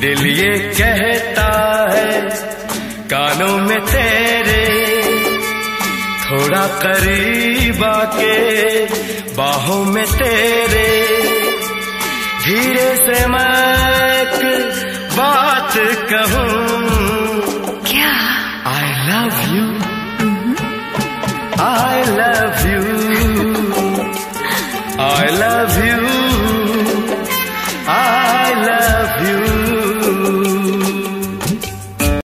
दिल ये कहता है कानों में तेरे थोड़ा करीब आके बाहों में तेरे। धीरे से मैं एक बात कहूँ क्या? I love you I love you I love